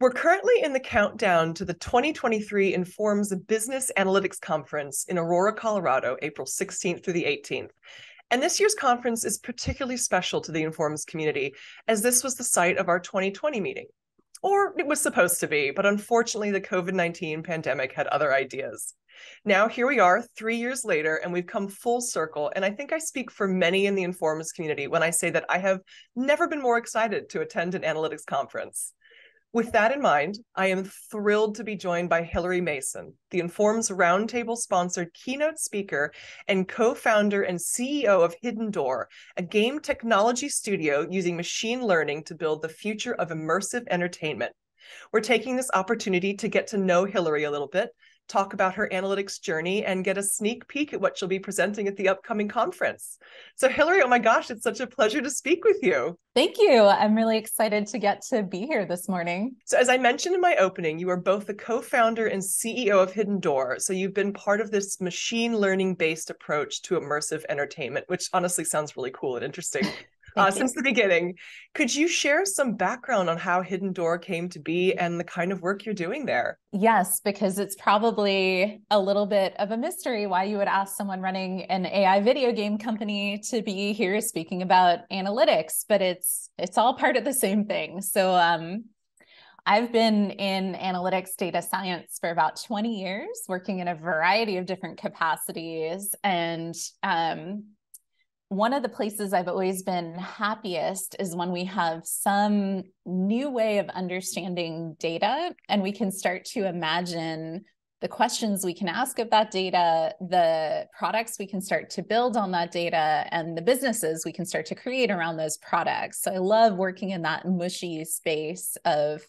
We're currently in the countdown to the 2023 Informs Business Analytics Conference in Aurora, Colorado, April 16th through the 18th. And this year's conference is particularly special to the Informs community, as this was the site of our 2020 meeting. Or it was supposed to be, but unfortunately, the COVID 19 pandemic had other ideas. Now, here we are, three years later, and we've come full circle. And I think I speak for many in the Informs community when I say that I have never been more excited to attend an analytics conference. With that in mind, I am thrilled to be joined by Hilary Mason, the Informs Roundtable sponsored keynote speaker and co founder and CEO of Hidden Door, a game technology studio using machine learning to build the future of immersive entertainment. We're taking this opportunity to get to know Hilary a little bit, talk about her analytics journey and get a sneak peek at what she'll be presenting at the upcoming conference. So, Hilary, oh my gosh, it's such a pleasure to speak with you. Thank you. I'm really excited to get to be here this morning. So, as I mentioned in my opening, you are both the co founder and CEO of Hidden Door. So, you've been part of this machine learning based approach to immersive entertainment, which honestly sounds really cool and interesting. uh, since the beginning. Could you share some background on how Hidden Door came to be and the kind of work you're doing there? Yes, because it's probably a little bit of a mystery why you would ask someone running an AI video game company to be here speaking about analytics, but it's it's all part of the same thing. So um I've been in analytics data science for about 20 years, working in a variety of different capacities. And um, one of the places I've always been happiest is when we have some new way of understanding data and we can start to imagine the questions we can ask of that data, the products we can start to build on that data, and the businesses we can start to create around those products. So I love working in that mushy space of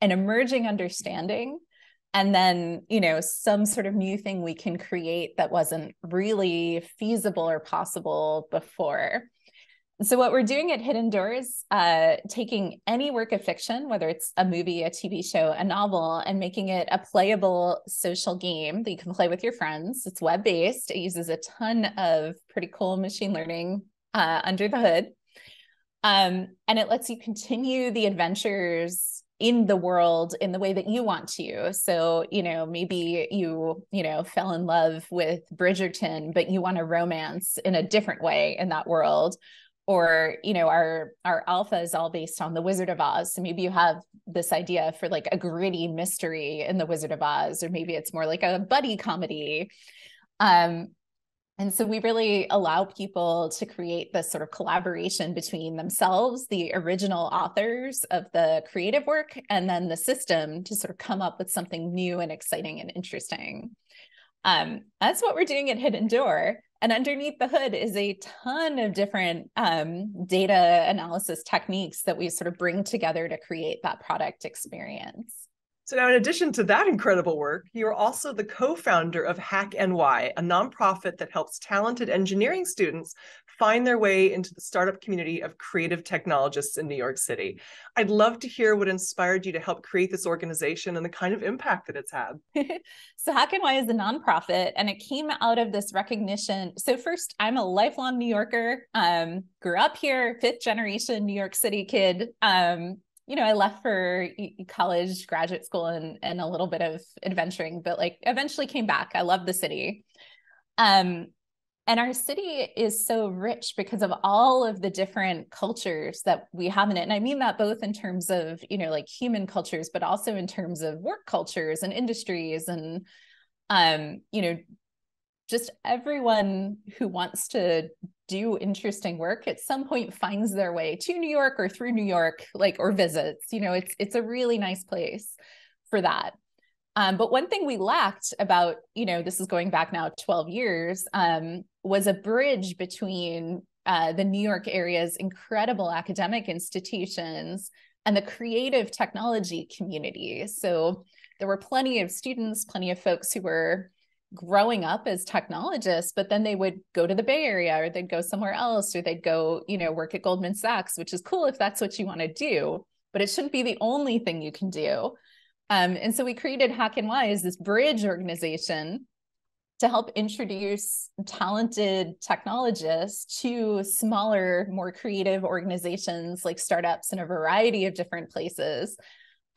an emerging understanding and then you know some sort of new thing we can create that wasn't really feasible or possible before. So what we're doing at Hidden Door's uh, taking any work of fiction whether it's a movie a tv show a novel and making it a playable social game that you can play with your friends. It's web based it uses a ton of pretty cool machine learning uh, under the hood. Um, and it lets you continue the adventures in the world in the way that you want to. So, you know, maybe you, you know, fell in love with Bridgerton, but you want a romance in a different way in that world. Or, you know, our our alpha is all based on the Wizard of Oz. So maybe you have this idea for like a gritty mystery in the Wizard of Oz, or maybe it's more like a buddy comedy. Um, and so we really allow people to create this sort of collaboration between themselves, the original authors of the creative work, and then the system to sort of come up with something new and exciting and interesting. Um, that's what we're doing at Hidden Door. And underneath the hood is a ton of different um, data analysis techniques that we sort of bring together to create that product experience. So now, in addition to that incredible work, you're also the co-founder of Hack NY, a nonprofit that helps talented engineering students find their way into the startup community of creative technologists in New York City. I'd love to hear what inspired you to help create this organization and the kind of impact that it's had. so Hack NY is a nonprofit, and it came out of this recognition. So first, I'm a lifelong New Yorker. Um, grew up here, fifth generation New York City kid. Um, you know, I left for college, graduate school, and and a little bit of adventuring, but like eventually came back. I love the city. Um, and our city is so rich because of all of the different cultures that we have in it. And I mean that both in terms of, you know, like human cultures, but also in terms of work cultures and industries and um, you know, just everyone who wants to do interesting work at some point finds their way to New York or through New York, like or visits. You know, it's it's a really nice place for that. Um, but one thing we lacked about, you know, this is going back now 12 years, um, was a bridge between uh, the New York area's incredible academic institutions and the creative technology community. So there were plenty of students, plenty of folks who were growing up as technologists, but then they would go to the Bay Area or they'd go somewhere else or they'd go, you know, work at Goldman Sachs, which is cool if that's what you want to do, but it shouldn't be the only thing you can do. Um, and so we created Hack NY as this bridge organization to help introduce talented technologists to smaller, more creative organizations like startups in a variety of different places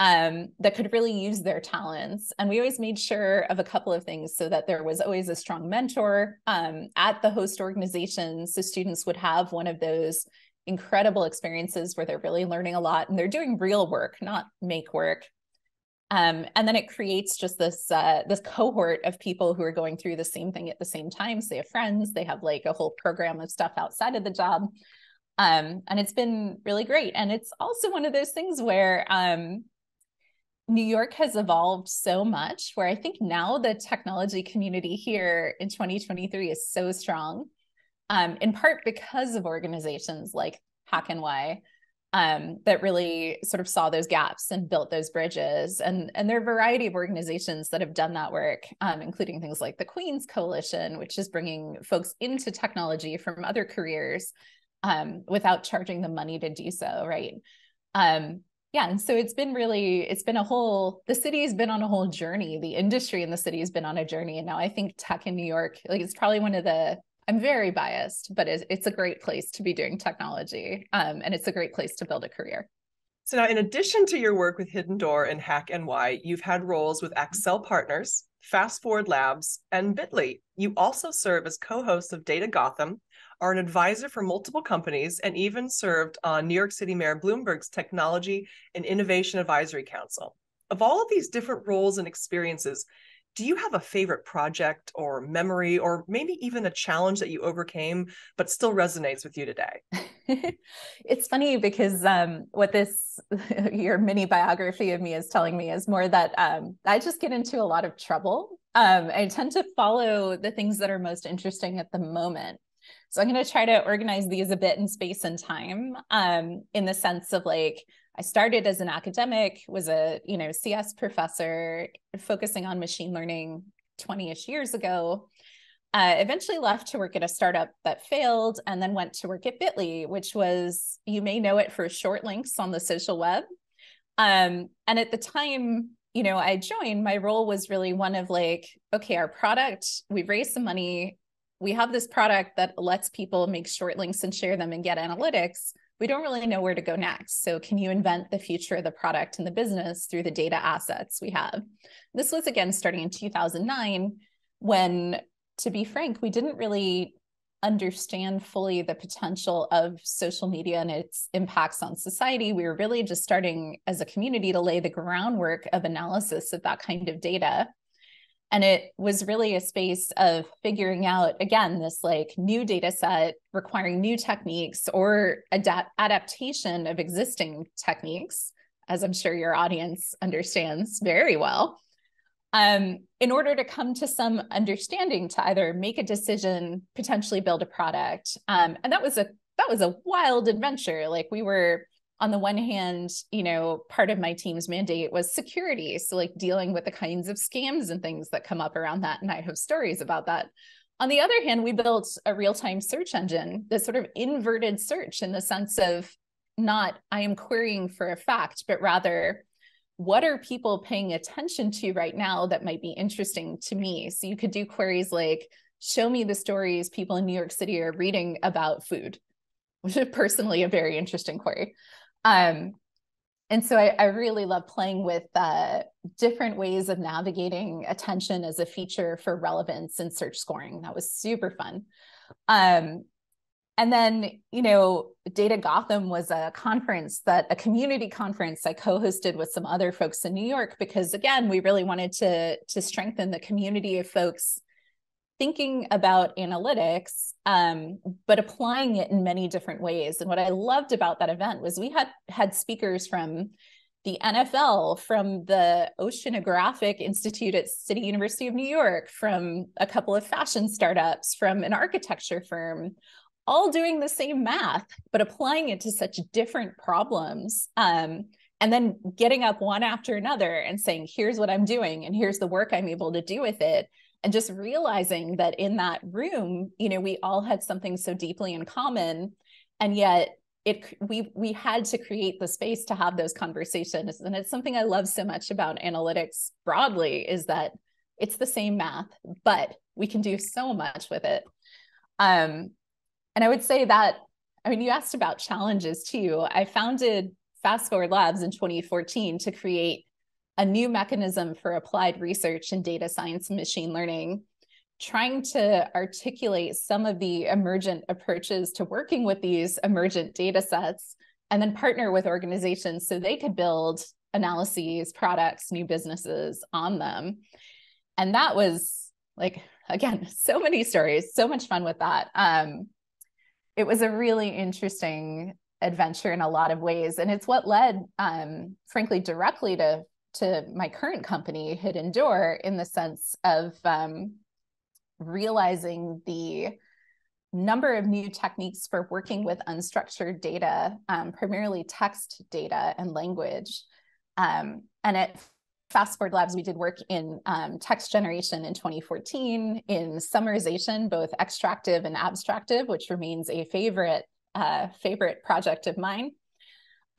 um, that could really use their talents. And we always made sure of a couple of things so that there was always a strong mentor um, at the host organizations. So students would have one of those incredible experiences where they're really learning a lot and they're doing real work, not make work. Um, and then it creates just this uh, this cohort of people who are going through the same thing at the same time. So they have friends, they have like a whole program of stuff outside of the job. Um, and it's been really great. And it's also one of those things where um, New York has evolved so much where I think now the technology community here in 2023 is so strong, um, in part because of organizations like HackNY um, that really sort of saw those gaps and built those bridges. And, and there are a variety of organizations that have done that work, um, including things like the Queens Coalition, which is bringing folks into technology from other careers um, without charging them money to do so, right? Um, yeah, and so it's been really, it's been a whole, the city has been on a whole journey. The industry in the city has been on a journey. And now I think tech in New York, like it's probably one of the I'm very biased, but it's, it's a great place to be doing technology. Um, and it's a great place to build a career. So now, in addition to your work with Hidden Door and Hack NY, you've had roles with Accel Partners, Fast Forward Labs, and Bitly. You also serve as co-host of Data Gotham, are an advisor for multiple companies, and even served on New York City Mayor Bloomberg's Technology and Innovation Advisory Council. Of all of these different roles and experiences, do you have a favorite project or memory or maybe even a challenge that you overcame but still resonates with you today? It's funny because um, what this your mini biography of me is telling me is more that um, i just get into a lot of trouble. Um, i tend to follow the things that are most interesting at the moment so i'm going to try to organize these a bit in space and time um, in the sense of like I started as an academic, was a you know CS professor focusing on machine learning 20ish years ago. Uh, eventually left to work at a startup that failed and then went to work at Bitly, which was, you may know it for short links on the social web. Um, and at the time, you know, I joined, my role was really one of like, okay, our product, we've raised some money. We have this product that lets people make short links and share them and get analytics we don't really know where to go next. So, can you invent the future of the product and the business through the data assets we have? This was again starting in 2009, when, to be frank, we didn't really understand fully the potential of social media and its impacts on society. We were really just starting as a community to lay the groundwork of analysis of that kind of data. And it was really a space of figuring out, again, this like new data set requiring new techniques or adapt- adaptation of existing techniques, as I'm sure your audience understands very well, um, in order to come to some understanding to either make a decision, potentially build a product. Um, and that was a that was a wild adventure. Like we were on the one hand, you know, part of my team's mandate was security. So, like dealing with the kinds of scams and things that come up around that. And I have stories about that. On the other hand, we built a real time search engine, this sort of inverted search in the sense of not I am querying for a fact, but rather, what are people paying attention to right now that might be interesting to me? So, you could do queries like, show me the stories people in New York City are reading about food, which is personally a very interesting query. Um, and so I, I, really love playing with uh, different ways of navigating attention as a feature for relevance and search scoring. That was super fun. Um, and then, you know, Data Gotham was a conference that a community conference I co-hosted with some other folks in New York because again, we really wanted to to strengthen the community of folks thinking about analytics, um, but applying it in many different ways. And what I loved about that event was we had had speakers from the NFL, from the Oceanographic Institute at City University of New York, from a couple of fashion startups, from an architecture firm, all doing the same math, but applying it to such different problems. Um, and then getting up one after another and saying, here's what I'm doing, and here's the work I'm able to do with it and just realizing that in that room you know we all had something so deeply in common and yet it we we had to create the space to have those conversations and it's something i love so much about analytics broadly is that it's the same math but we can do so much with it. Um and i would say that i mean you asked about challenges too. I founded Fast Forward Labs in 2014 to create a new mechanism for applied research in data science and machine learning, trying to articulate some of the emergent approaches to working with these emergent data sets, and then partner with organizations so they could build analyses, products, new businesses on them. And that was like, again, so many stories, so much fun with that. Um, it was a really interesting adventure in a lot of ways. And it's what led, um, frankly, directly to, to my current company, Hidden Door, in the sense of um, realizing the number of new techniques for working with unstructured data, um, primarily text data and language. Um, and at Fast Forward Labs, we did work in um, text generation in 2014, in summarization, both extractive and abstractive, which remains a favorite uh, favorite project of mine,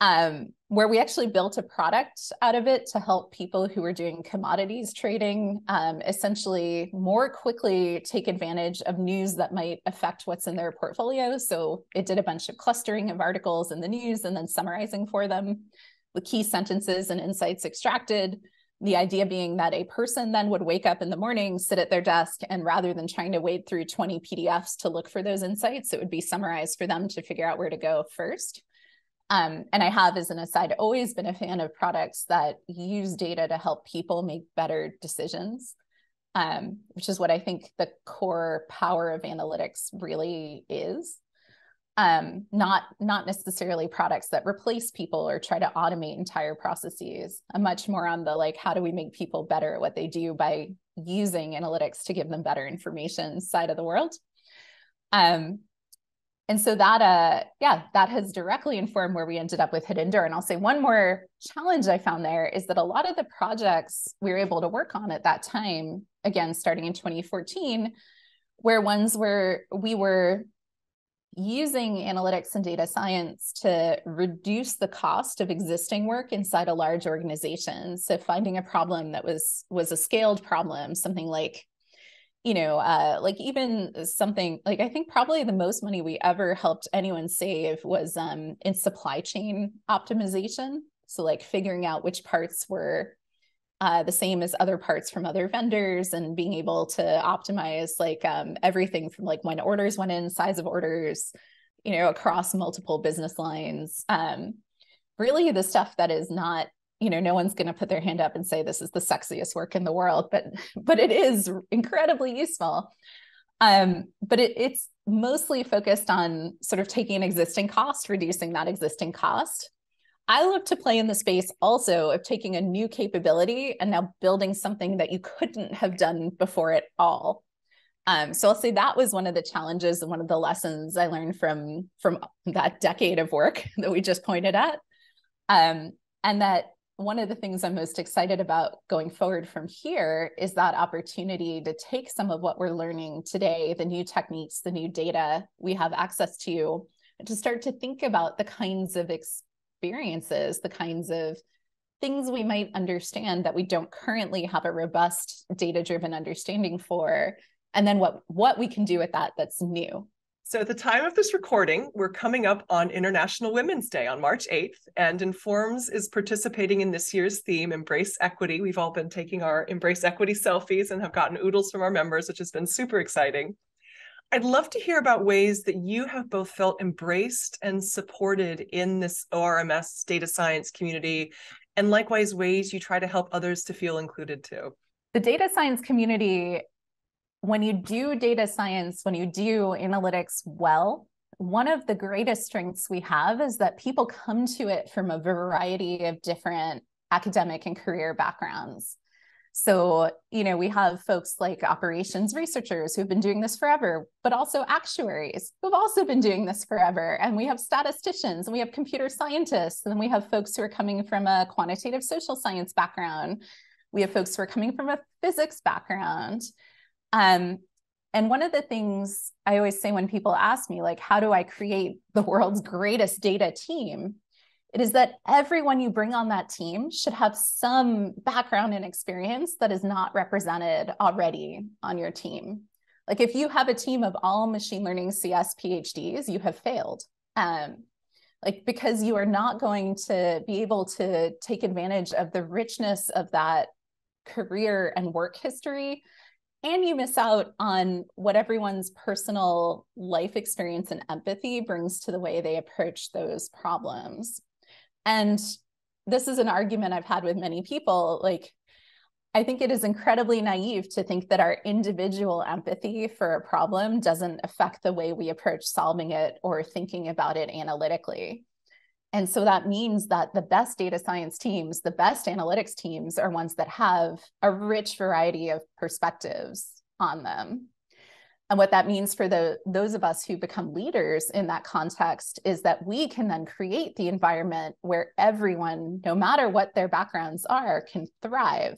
um, where we actually built a product out of it to help people who are doing commodities trading um, essentially more quickly take advantage of news that might affect what's in their portfolio. So it did a bunch of clustering of articles in the news and then summarizing for them with key sentences and insights extracted. The idea being that a person then would wake up in the morning, sit at their desk, and rather than trying to wade through 20 PDFs to look for those insights, it would be summarized for them to figure out where to go first. Um, and I have, as an aside, always been a fan of products that use data to help people make better decisions, um, which is what I think the core power of analytics really is um, not not necessarily products that replace people or try to automate entire processes. I'm much more on the like, how do we make people better at what they do by using analytics to give them better information side of the world. Um, and so that uh yeah that has directly informed where we ended up with hidden and i'll say one more challenge i found there is that a lot of the projects we were able to work on at that time again starting in 2014 where ones where we were using analytics and data science to reduce the cost of existing work inside a large organization. So finding a problem that was was a scaled problem something like you know uh, like even something like i think probably the most money we ever helped anyone save was um, in supply chain optimization so like figuring out which parts were uh, the same as other parts from other vendors and being able to optimize like um, everything from like when orders went in, size of orders, you know, across multiple business lines. Um, really, the stuff that is not, you know, no one's going to put their hand up and say this is the sexiest work in the world, but but it is incredibly useful. Um, but it, it's mostly focused on sort of taking an existing cost, reducing that existing cost, I love to play in the space also of taking a new capability and now building something that you couldn't have done before at all. Um, so I'll say that was one of the challenges and one of the lessons I learned from from that decade of work that we just pointed at. Um, and that one of the things I'm most excited about going forward from here is that opportunity to take some of what we're learning today, the new techniques, the new data we have access to, to start to think about the kinds of experiences, the kinds of things we might understand that we don't currently have a robust data driven understanding for and then what what we can do with that that's new so at the time of this recording we're coming up on international women's day on march 8th and informs is participating in this year's theme embrace equity we've all been taking our embrace equity selfies and have gotten oodles from our members which has been super exciting I'd love to hear about ways that you have both felt embraced and supported in this ORMS data science community, and likewise ways you try to help others to feel included too. The data science community, when you do data science, when you do analytics well, one of the greatest strengths we have is that people come to it from a variety of different academic and career backgrounds. So, you know, we have folks like operations researchers who've been doing this forever, but also actuaries who've also been doing this forever. And we have statisticians and we have computer scientists. And we have folks who are coming from a quantitative social science background. We have folks who are coming from a physics background. Um, and one of the things I always say when people ask me, like, how do I create the world's greatest data team? It is that everyone you bring on that team should have some background and experience that is not represented already on your team. Like if you have a team of all machine learning CS PhDs, you have failed. Um, like because you are not going to be able to take advantage of the richness of that career and work history and you miss out on what everyone's personal life experience and empathy brings to the way they approach those problems and this is an argument i've had with many people like I think it is incredibly naive to think that our individual empathy for a problem doesn't affect the way we approach solving it or thinking about it analytically. And so that means that the best data science teams, the best analytics teams are ones that have a rich variety of perspectives on them. And what that means for the those of us who become leaders in that context is that we can then create the environment where everyone, no matter what their backgrounds are, can thrive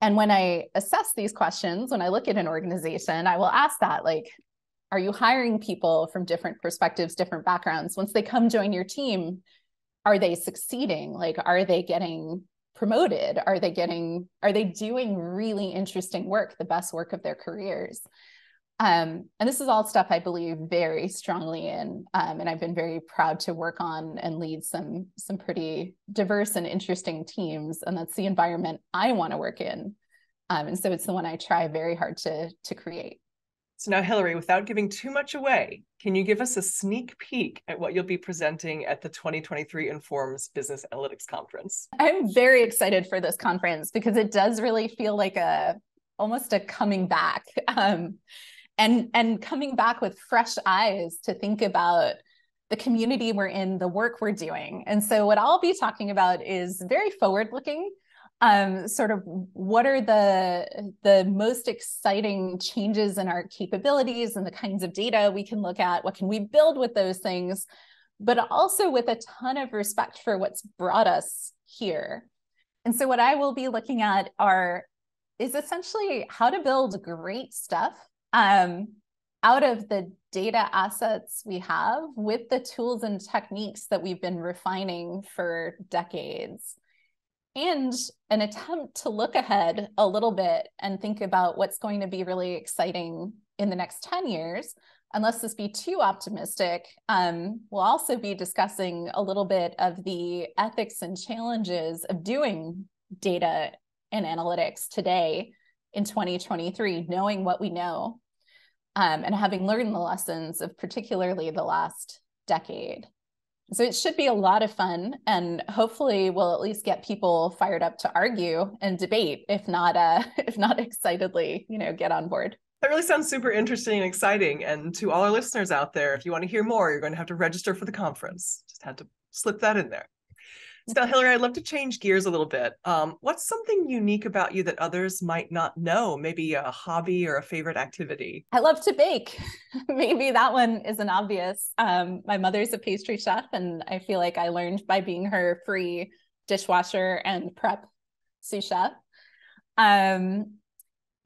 and when I assess these questions, when I look at an organization, I will ask that like, are you hiring people from different perspectives, different backgrounds? Once they come join your team, are they succeeding? Like, are they getting promoted? Are they getting, are they doing really interesting work, the best work of their careers? Um, and this is all stuff I believe very strongly in, um, and I've been very proud to work on and lead some some pretty diverse and interesting teams. And that's the environment I want to work in, um, and so it's the one I try very hard to to create. So now, Hilary, without giving too much away, can you give us a sneak peek at what you'll be presenting at the 2023 Informs Business Analytics Conference? I'm very excited for this conference because it does really feel like a almost a coming back. Um, and and coming back with fresh eyes to think about the community we're in the work we're doing and so what i'll be talking about is very forward looking um, sort of what are the the most exciting changes in our capabilities and the kinds of data we can look at? What can we build with those things? But also with a ton of respect for what's brought us here. And so what i will be looking at are is essentially how to build great stuff um, out of the data assets we have with the tools and techniques that we've been refining for decades and an attempt to look ahead a little bit and think about what's going to be really exciting in the next 10 years unless this be too optimistic um, we'll also be discussing a little bit of the ethics and challenges of doing data and analytics today in 2023, knowing what we know um, and having learned the lessons of particularly the last decade. So it should be a lot of fun, and hopefully, we'll at least get people fired up to argue and debate, if not, uh, if not excitedly, you know, get on board. That really sounds super interesting and exciting. And to all our listeners out there, if you want to hear more, you're going to have to register for the conference. Just had to slip that in there. So, Hilary, I'd love to change gears a little bit. Um, what's something unique about you that others might not know? Maybe a hobby or a favorite activity? I love to bake. Maybe that one isn't obvious. Um, my mother's a pastry chef, and I feel like I learned by being her free dishwasher and prep sous chef. Um,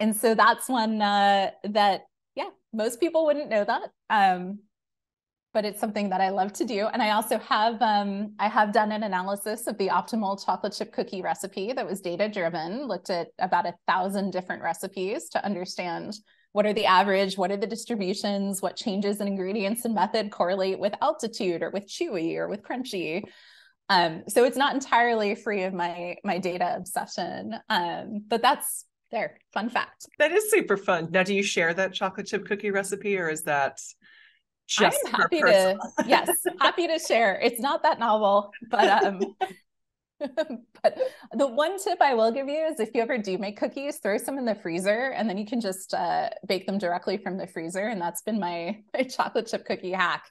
and so that's one uh, that, yeah, most people wouldn't know that. Um, but it's something that I love to do. And I also have um, I have done an analysis of the optimal chocolate chip cookie recipe that was data driven, looked at about a thousand different recipes to understand what are the average, what are the distributions, what changes in ingredients and method correlate with altitude or with chewy or with crunchy. Um, so it's not entirely free of my my data obsession, um, but that's there. Fun fact. That is super fun. Now, do you share that chocolate chip cookie recipe, or is that just I'm happy to yes, happy to share. It's not that novel, but um but the one tip I will give you is if you ever do make cookies, throw some in the freezer and then you can just uh, bake them directly from the freezer. And that's been my, my chocolate chip cookie hack.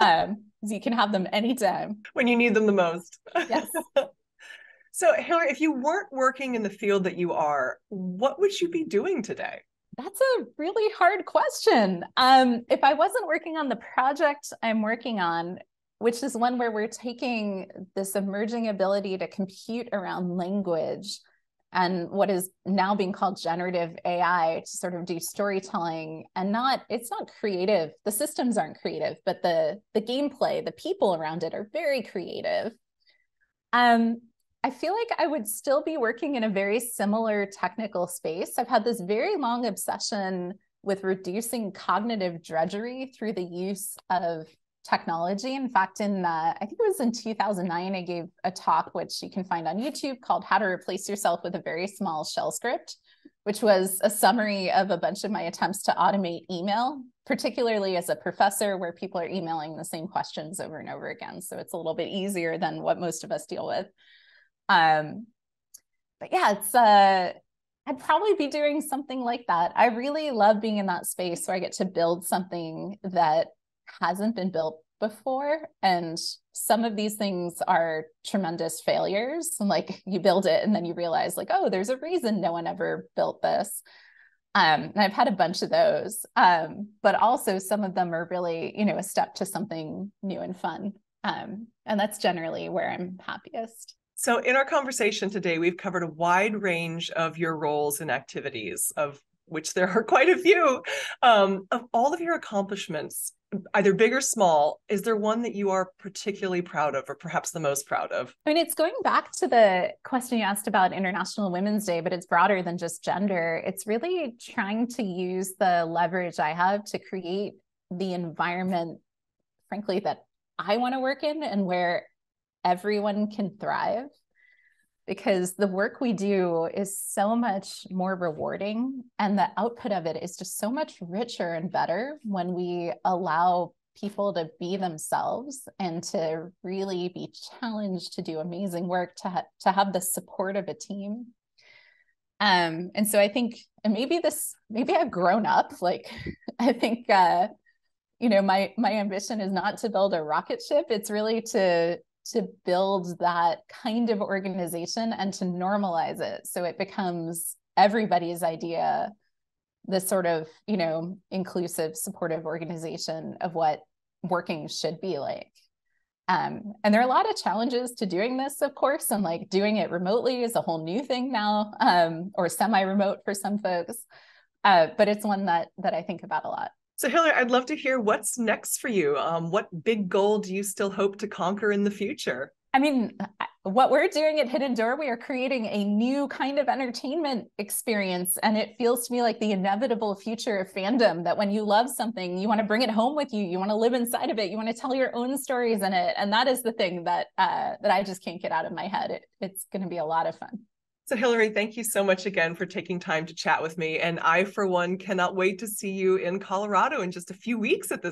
um, you can have them anytime. When you need them the most. Yes. so Hilary, if you weren't working in the field that you are, what would you be doing today? That's a really hard question. Um, if I wasn't working on the project I'm working on, which is one where we're taking this emerging ability to compute around language and what is now being called generative AI to sort of do storytelling and not it's not creative. The systems aren't creative, but the the gameplay, the people around it are very creative. Um, I feel like I would still be working in a very similar technical space. I've had this very long obsession with reducing cognitive drudgery through the use of technology. In fact, in uh, I think it was in 2009, I gave a talk which you can find on YouTube called "How to Replace Yourself with a Very Small Shell Script," which was a summary of a bunch of my attempts to automate email, particularly as a professor, where people are emailing the same questions over and over again. So it's a little bit easier than what most of us deal with. Um, but yeah, it's uh, I'd probably be doing something like that. I really love being in that space where I get to build something that hasn't been built before. And some of these things are tremendous failures. And like you build it and then you realize, like, oh, there's a reason no one ever built this. Um, and I've had a bunch of those. Um, but also some of them are really, you know, a step to something new and fun. Um, and that's generally where I'm happiest. So, in our conversation today, we've covered a wide range of your roles and activities, of which there are quite a few. Um, of all of your accomplishments, either big or small, is there one that you are particularly proud of, or perhaps the most proud of? I mean, it's going back to the question you asked about International Women's Day, but it's broader than just gender. It's really trying to use the leverage I have to create the environment, frankly, that I want to work in and where everyone can thrive because the work we do is so much more rewarding and the output of it is just so much richer and better when we allow people to be themselves and to really be challenged to do amazing work to ha- to have the support of a team. Um and so i think and maybe this maybe i've grown up like i think uh you know my my ambition is not to build a rocket ship. It's really to to build that kind of organization and to normalize it so it becomes everybody's idea this sort of you know inclusive supportive organization of what working should be like. Um, and there are a lot of challenges to doing this of course and like doing it remotely is a whole new thing now um, or semi-remote for some folks. Uh, but it's one that that i think about a lot so, Hilary, I'd love to hear what's next for you. Um, what big goal do you still hope to conquer in the future? I mean, what we're doing at Hidden Door, we are creating a new kind of entertainment experience. And it feels to me like the inevitable future of fandom that when you love something, you want to bring it home with you. You want to live inside of it. You want to tell your own stories in it. And that is the thing that uh, that I just can't get out of my head. It, it's going to be a lot of fun. So, Hilary, thank you so much again for taking time to chat with me. And I, for one, cannot wait to see you in Colorado in just a few weeks at this